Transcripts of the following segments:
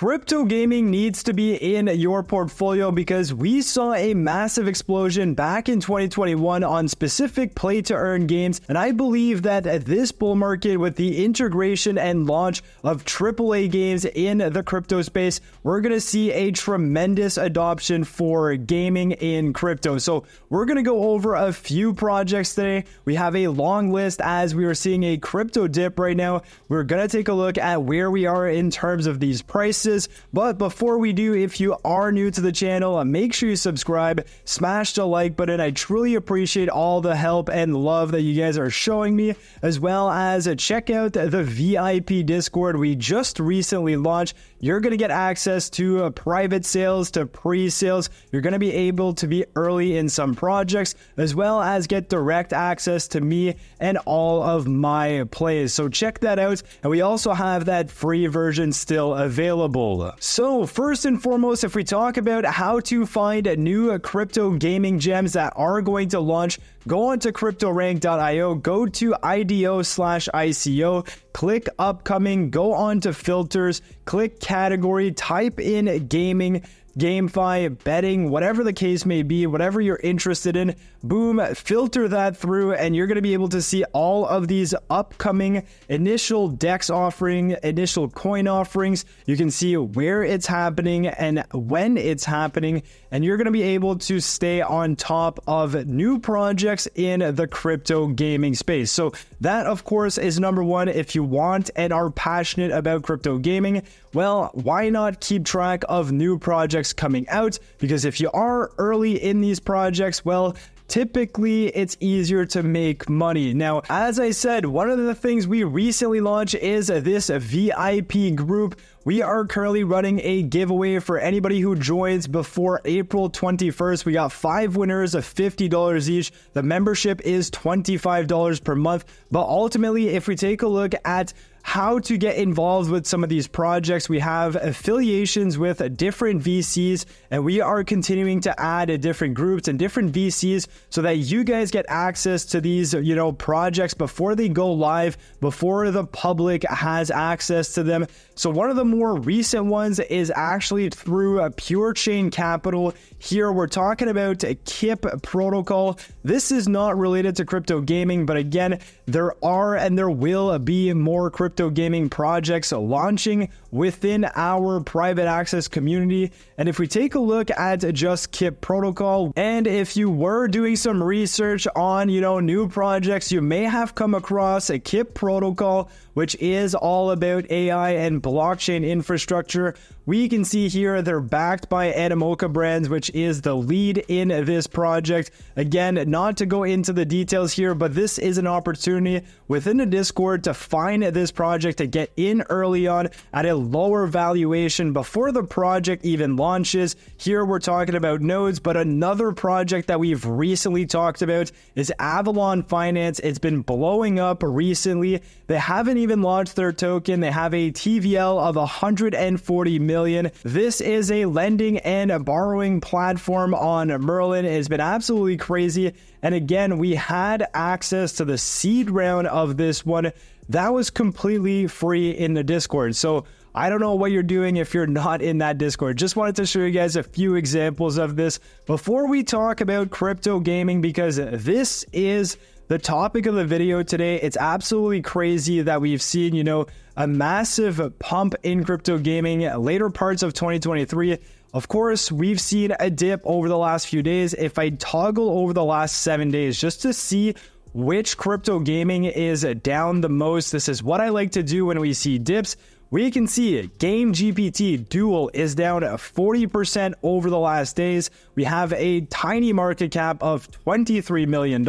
Crypto gaming needs to be in your portfolio because we saw a massive explosion back in 2021 on specific play to earn games. And I believe that at this bull market, with the integration and launch of AAA games in the crypto space, we're going to see a tremendous adoption for gaming in crypto. So we're going to go over a few projects today. We have a long list as we are seeing a crypto dip right now. We're going to take a look at where we are in terms of these prices But before we do, if you are new to the channel, uh, make sure you subscribe, smash the like button. I truly appreciate all the help and love that you guys are showing me, as well as uh, check out the VIP Discord we just recently launched. You're going to get access to uh, private sales, to pre sales. You're going to be able to be early in some projects, as well as get direct access to me and all of my plays. So check that out. And we also have that free version still available available. So, first and foremost, if we talk about how to find new crypto gaming gems that are going to launch, go on to cryptorank.io, go to IDO slash ICO, click upcoming, go on to filters, click category, type in gaming. GameFi, betting, whatever the case may be, whatever you're interested in, boom, filter that through, and you're going to be able to see all of these upcoming initial DEX offering, initial coin offerings. You can see where it's happening and when it's happening, and you're going to be able to stay on top of new projects in the crypto gaming space. So, that, of course, is number one. If you want and are passionate about crypto gaming, well, why not keep track of new projects coming out? Because if you are early in these projects, well, typically it's easier to make money. Now, as I said, one of the things we recently launched is this VIP group. We are currently running a giveaway for anybody who joins before April 21st. We got five winners of $50 each. The membership is $25 per month. But ultimately, if we take a look at how to get involved with some of these projects. We have affiliations with different VCs, and we are continuing to add different groups and different VCs so that you guys get access to these, you know, projects before they go live, before the public has access to them. So one of the more recent ones is actually through a Pure Chain Capital. Here we're talking about KIP protocol. This is not related to crypto gaming, but again, there are and there will be more crypto gaming projects launching within our private access community. And if we take a look at just KIP protocol, and if you were doing some research on, you know, new projects, you may have come across a KIP protocol, which is all about AI and blockchain infrastructure. We can see here they're backed by Animoca Brands, which is the lead in this project. Again, not to go into the details here, but this is an opportunity within the Discord to find this project to get in early on at a lower valuation before the project even launches. Here we're talking about nodes, but another project that we've recently talked about is Avalon Finance. It's been blowing up recently. They haven't even launched their token. They have a TVL of 140 million. This is a lending and a borrowing platform on Merlin. It's been absolutely crazy. And again, we had access to the seed round of this one. That was completely free in the Discord. So I don't know what you're doing if you're not in that Discord. Just wanted to show you guys a few examples of this before we talk about crypto gaming because this is the topic of the video today. It's absolutely crazy that we've seen, you know, a massive pump in crypto gaming later parts of 2023. Of course, we've seen a dip over the last few days. If I toggle over the last seven days just to see which crypto gaming is down the most, this is what I like to do when we see dips we can see. Game GPT Dual is down 40% over the last days. We have a tiny market cap of $23 million.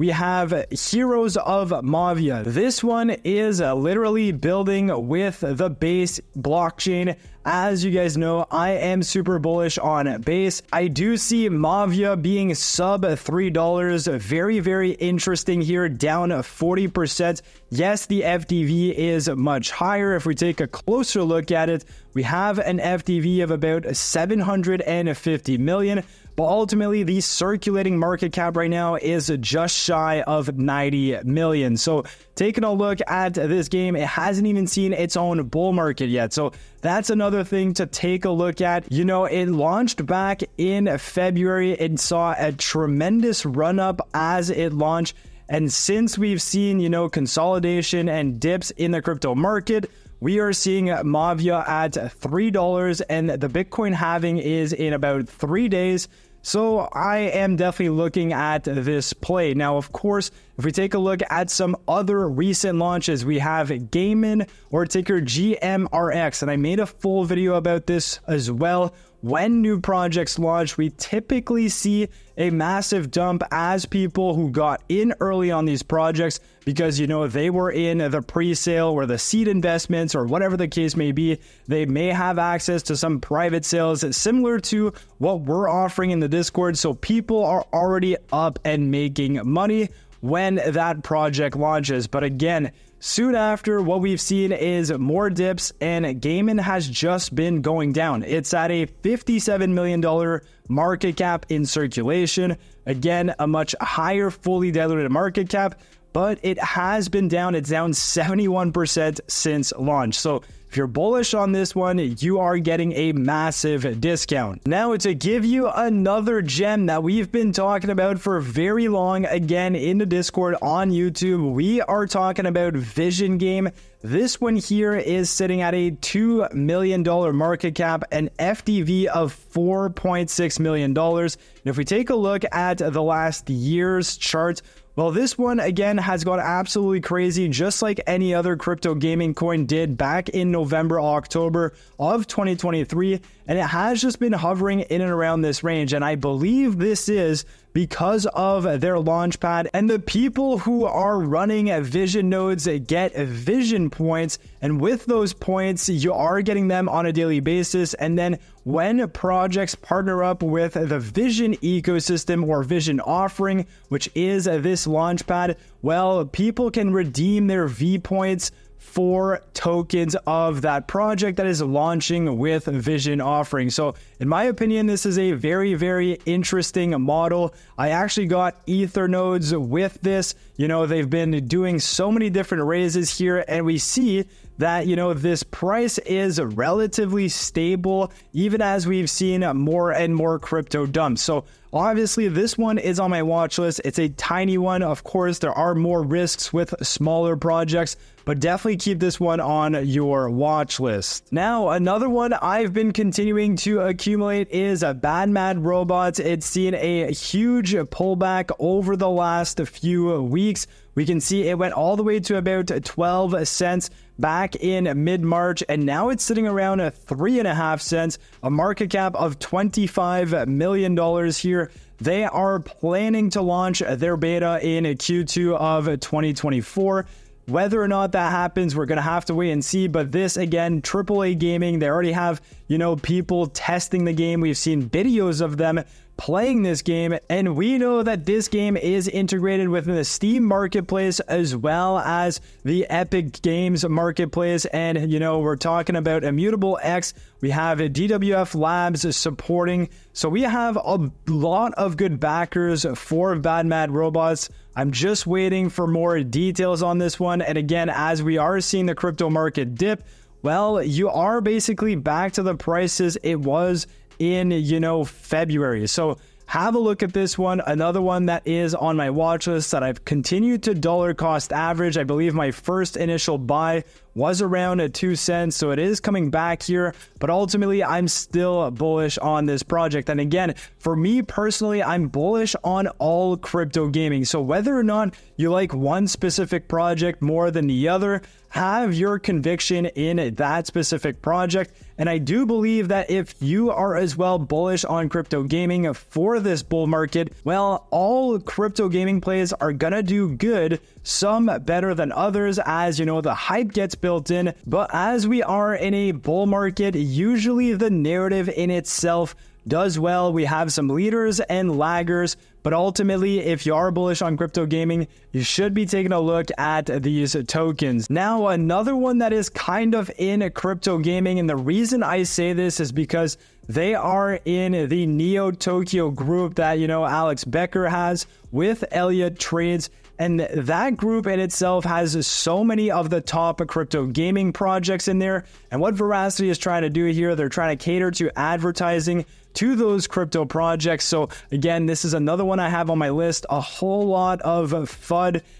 We have Heroes of Mavia. This one is uh, literally building with the base blockchain as you guys know, I am super bullish on base. I do see Mavia being sub $3. Very, very interesting here, down 40%. Yes, the FDV is much higher if we take a closer look at it, we have an FDV of about 750 million. But ultimately, the circulating market cap right now is just shy of 90 million. So, taking a look at this game, it hasn't even seen its own bull market yet. So, that's another thing to take a look at. You know, it launched back in February, it saw a tremendous run up as it launched. And since we've seen, you know, consolidation and dips in the crypto market, we are seeing Mavia at $3 and the Bitcoin halving is in about three days. So I am definitely looking at this play. Now, of course, if we take a look at some other recent launches, we have Gaimin or ticker GMRX, and I made a full video about this as well when new projects launch, we typically see a massive dump as people who got in early on these projects because you know they were in the pre-sale or the seed investments or whatever the case may be they may have access to some private sales similar to what we're offering in the discord. So people are already up and making money when that project launches but again Soon after, what we've seen is more dips, and Gaimin has just been going down. It's at a $57 million market cap in circulation. Again, a much higher fully diluted market cap, but it has been down. It's down 71% since launch. So if you're bullish on this one, you are getting a massive discount. Now, to give you another gem that we've been talking about for very long, again in the Discord on YouTube, we are talking about Vision Game. This one here is sitting at a $2 million market cap, an FDV of $4.6 million. And if we take a look at the last year's chart, well, this one again has gone absolutely crazy, just like any other crypto gaming coin did back in November, October of 2023. And it has just been hovering in and around this range. And I believe this is because of their launchpad. And the people who are running vision nodes get vision points. And with those points, you are getting them on a daily basis. And then when projects partner up with the vision ecosystem or vision offering, which is this launchpad, well, people can redeem their V points four tokens of that project that is launching with Vision offering. So, in my opinion, this is a very, very interesting model. I actually got Ether nodes with this. You know, they've been doing so many different raises here, and we see that, you know, this price is relatively stable, even as we've seen more and more crypto dumps. So, Obviously, this one is on my watch list. It's a tiny one. Of course, there are more risks with smaller projects, but definitely keep this one on your watch list. Now, another one I've been continuing to accumulate is a Bad Mad Robots. It's seen a huge pullback over the last few weeks. We can see it went all the way to about 12 cents back in mid March, and now it's sitting around a three and a half cents, a market cap of $25 million here. They are planning to launch their beta in Q2 of 2024. Whether or not that happens, we're going to have to wait and see. But this, again, AAA gaming, they already have, you know, people testing the game. We've seen videos of them playing this game, and we know that this game is integrated within the Steam marketplace as well as the Epic Games marketplace. And you know, we're talking about Immutable X. We have DWF Labs supporting, so we have a lot of good backers for Bad Mad Robots. I'm just waiting for more details on this one. And again, as we are seeing the crypto market dip, well, you are basically back to the prices it was in, you know, February. So have a look at this one. Another one that is on my watch list that I've continued to dollar cost average. I believe my first initial buy was around at 2 cents, so it is coming back here, but ultimately I'm still bullish on this project. And again, for me personally, I'm bullish on all crypto gaming. So whether or not you like one specific project more than the other, have your conviction in that specific project. And I do believe that if you are as well bullish on crypto gaming for this bull market, well, all crypto gaming plays are gonna do good, some better than others, as you know, the hype gets built in. But as we are in a bull market, usually the narrative in itself does well. We have some leaders and laggers, But ultimately, if you are bullish on crypto gaming, you should be taking a look at these tokens. Now, another one that is kind of in crypto gaming, and the reason I say this is because they are in the Neo Tokyo group that, you know, Alex Becker has with Elliott Trades. And that group in itself has so many of the top crypto gaming projects in there. And what Verasity is trying to do here, they're trying to cater to advertising to those crypto projects. So, again, this is another one I have on my list. A whole lot of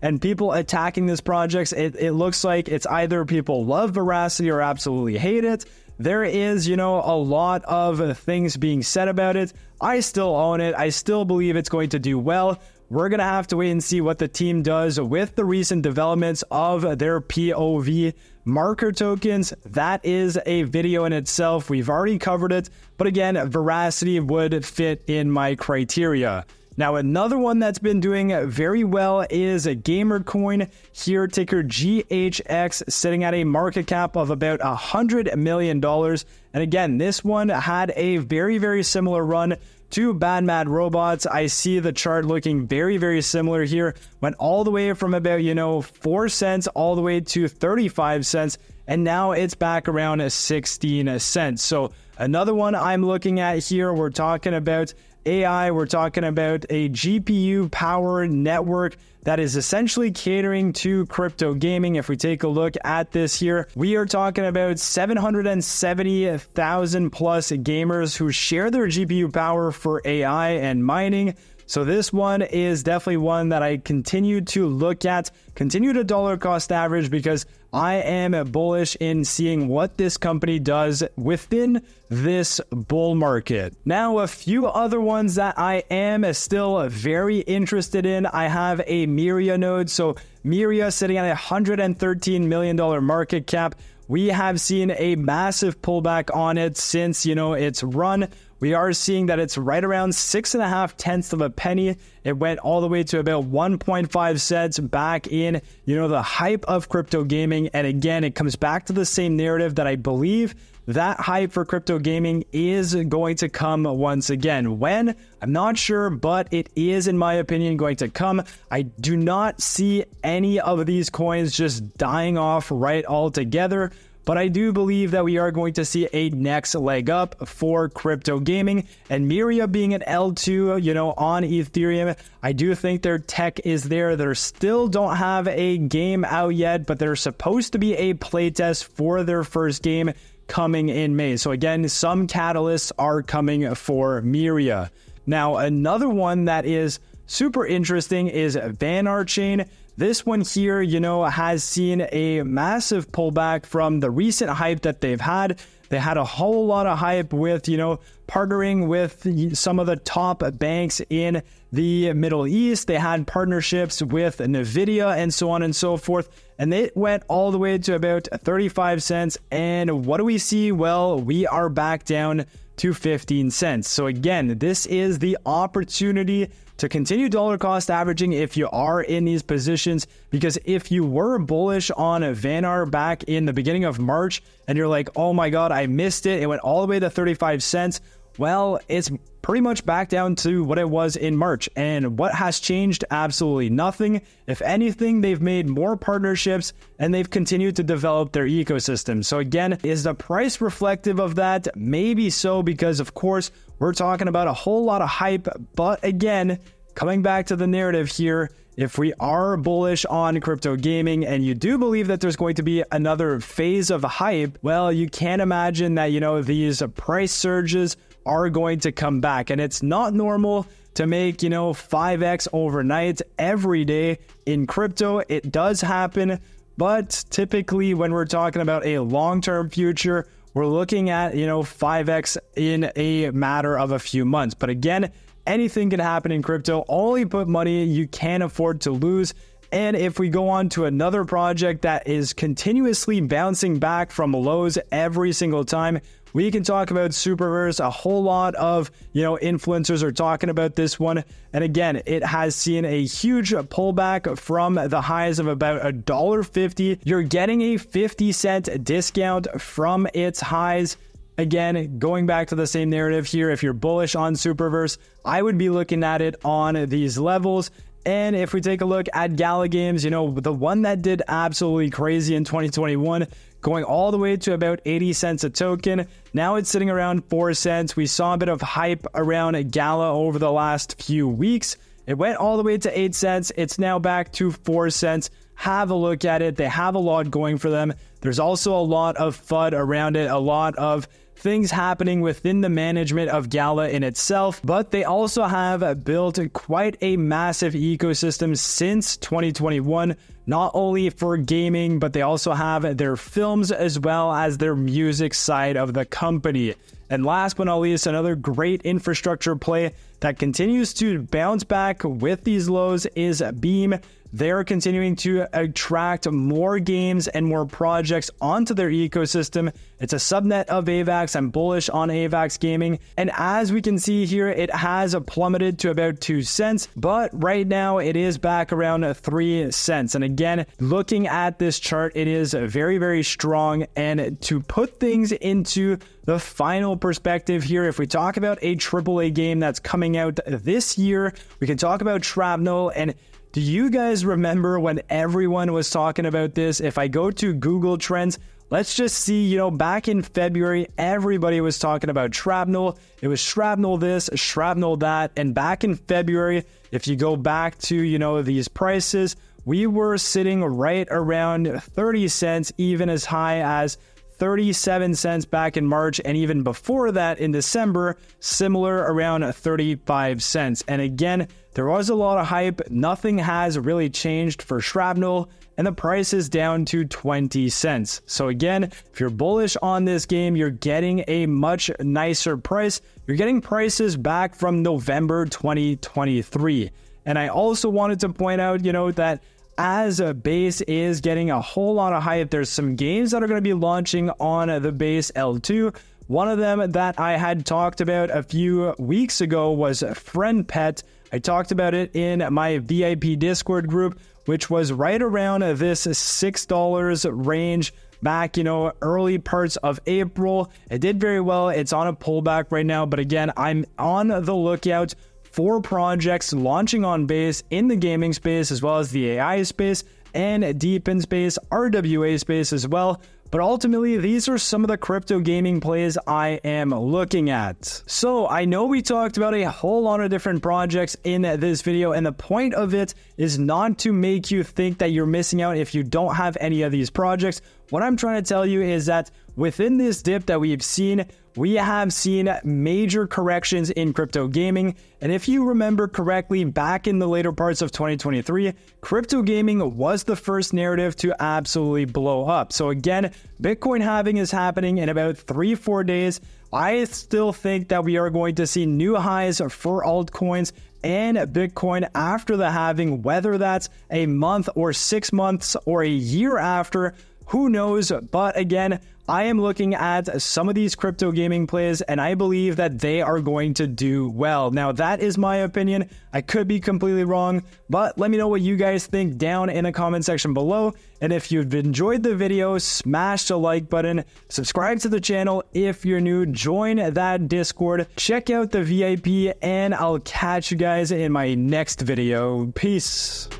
And people attacking this project. It, it looks like it's either people love Verasity or absolutely hate it. There is, you know, a lot of things being said about it. I still own it. I still believe it's going to do well. We're going to have to wait and see what the team does with the recent developments of their POV marker tokens. That is a video in itself. We've already covered it, but again, Verasity would fit in my criteria. Now, another one that's been doing very well is a Gamercoin here, ticker GHX, sitting at a market cap of about a $100 million. And again, this one had a very, very similar run to Bad Mad Robots. I see the chart looking very, very similar here. Went all the way from about, you know, 4 cents all the way to 35 cents. And now it's back around 16 cents. So another one I'm looking at here, we're talking about AI, we're talking about a GPU power network that is essentially catering to crypto gaming. If we take a look at this here, we are talking about 770,000 plus gamers who share their GPU power for AI and mining. So this one is definitely one that I continue to look at, continue to dollar cost average because I am bullish in seeing what this company does within this bull market. Now, a few other ones that I am still very interested in. I have a Myria node. So Myria sitting at a $113 million market cap. We have seen a massive pullback on it since, you know, its run we are seeing that it's right around six and a half tenths of a penny. It went all the way to about 1.5 cents back in, you know, the hype of crypto gaming. And again, it comes back to the same narrative that I believe that hype for crypto gaming is going to come once again. When? I'm not sure, but it is, in my opinion, going to come. I do not see any of these coins just dying off right altogether. But I do believe that we are going to see a next leg up for crypto gaming and Myria being an L2, you know, on Ethereum. I do think their tech is there. They still don't have a game out yet, but they're supposed to be a playtest for their first game coming in May. So again, some catalysts are coming for Myria. Now, another one that is super interesting is Vanar Chain. This one here, you know, has seen a massive pullback from the recent hype that they've had. They had a whole lot of hype with, you know, partnering with some of the top banks in the Middle East. They had partnerships with Nvidia and so on and so forth. And it went all the way to about 35 cents. And what do we see? Well, we are back down to 15 cents. So again, this is the opportunity to continue dollar cost averaging if you are in these positions. Because if you were bullish on Vanar back in the beginning of March and you're like, oh my God, I missed it, it went all the way to 35 cents. Well, it's pretty much back down to what it was in March. And what has changed? Absolutely nothing. If anything, they've made more partnerships and they've continued to develop their ecosystem. So, again, is the price reflective of that? Maybe so, because of course, we're talking about a whole lot of hype. But again, coming back to the narrative here, if we are bullish on crypto gaming and you do believe that there's going to be another phase of hype, well, you can't imagine that, you know, these price surges are going to come back. And it's not normal to make, you know, 5x overnight every day in crypto. It does happen, but typically when we're talking about a long-term future, we're looking at, you know, 5x in a matter of a few months. But again, anything can happen in crypto. Only put money you can afford to lose. And if we go on to another project that is continuously bouncing back from lows every single time, we can talk about Superverse. A whole lot of, you know, influencers are talking about this one. And again, it has seen a huge pullback from the highs of about a dollar fifty. You're getting a 50 cent discount from its highs Again, going back to the same narrative here, if you're bullish on Superverse, I would be looking at it on these levels. And if we take a look at Gala Games, you know, the one that did absolutely crazy in 2021, going all the way to about 80 cents a token. Now it's sitting around 4 cents. We saw a bit of hype around Gala over the last few weeks. It went all the way to 8 cents. It's now back to 4 cents. Have a look at it. They have a lot going for them. There's also a lot of FUD around it, a lot of things happening within the management of Gala in itself, but they also have built quite a massive ecosystem since 2021, not only for gaming, but they also have their films as well as their music side of the company. And last but not least, another great infrastructure play that continues to bounce back with these lows is Beam. They're continuing to attract more games and more projects onto their ecosystem. It's a subnet of AVAX. I'm bullish on AVAX gaming. And as we can see here, it has plummeted to about 2 cents, but right now it is back around 3 cents. And again, looking at this chart, it is very, very strong. And to put things into the final perspective here, if we talk about a AAA game that's coming out this year, we can talk about Shrapnel and do you guys remember when everyone was talking about this? If I go to Google Trends, let's just see, you know, back in February, everybody was talking about shrapnel. It was shrapnel this, shrapnel that. And back in February, if you go back to, you know, these prices, we were sitting right around 30 cents, even as high as 37 cents back in March, and even before that in December, similar around 35 cents. And again, there was a lot of hype. Nothing has really changed for Shrapnel, and the price is down to 20 cents. So, again, if you're bullish on this game, you're getting a much nicer price. You're getting prices back from November 2023. And I also wanted to point out, you know, that as a base is getting a whole lot of hype, there's some games that are going to be launching on the base L2. One of them that I had talked about a few weeks ago was Friend Pet. I talked about it in my VIP Discord group, which was right around this $6 range back, you know, early parts of April. It did very well. It's on a pullback right now, but again, I'm on the lookout for projects launching on base in the gaming space as well as the AI space and DePIN space, RWA space as well. But ultimately, these are some of the crypto gaming plays I am looking at. So I know we talked about a whole lot of different projects in this video, and the point of it is not to make you think that you're missing out if you don't have any of these projects. What I'm trying to tell you is that within this dip that we've seen, we have seen major corrections in crypto gaming. And if you remember correctly, back in the later parts of 2023, crypto gaming was the first narrative to absolutely blow up. So, again, Bitcoin halving is happening in about three, four days. I still think that we are going to see new highs for altcoins and Bitcoin after the halving, whether that's a month or six months or a year after. Who knows? But again, I am looking at some of these crypto gaming plays and I believe that they are going to do well. Now, that is my opinion. I could be completely wrong, but let me know what you guys think down in the comment section below. And if you've enjoyed the video, smash the like button, subscribe to the channel if you're new, join that Discord, check out the VIP, and I'll catch you guys in my next video. Peace.